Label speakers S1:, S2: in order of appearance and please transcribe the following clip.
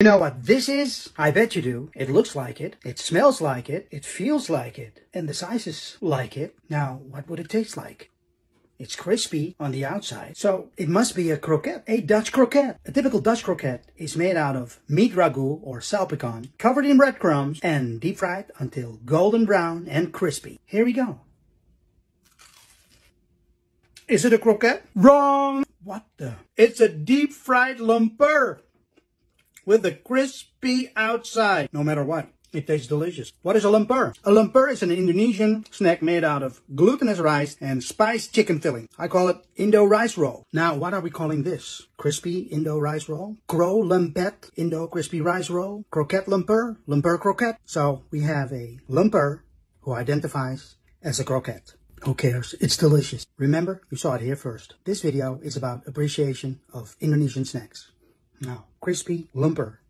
S1: You know what this is? I bet you do. It looks like it. It smells like it. It feels like it. And the size is like it. Now, what would it taste like? It's crispy on the outside, so it must be a croquette, a Dutch croquette. A typical Dutch croquette is made out of meat ragout or salpicon, covered in breadcrumbs and deep fried until golden brown and crispy. Here we go. Is it a croquette? Wrong! What the? It's a deep fried lemper with a crispy outside. No matter what, it tastes delicious. What is a lemper? A lemper is an Indonesian snack made out of glutinous rice and spiced chicken filling. I call it Indo rice roll. Now, what are we calling this? Crispy Indo rice roll? Crow lumpet Indo crispy rice roll? Croquette lemper? Lemper croquette? So we have a lemper who identifies as a croquette. Who cares? It's delicious. Remember, you saw it here first. This video is about appreciation of Indonesian snacks. Now, crispy lemper